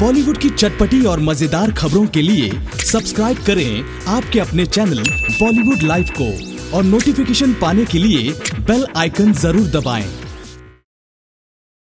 बॉलीवुड की चटपटी और मज़ेदार खबरों के लिए सब्सक्राइब करें आपके अपने चैनल बॉलीवुड लाइव को और नोटिफिकेशन पाने के लिए बेल आइकन ज़रूर दबाएँ।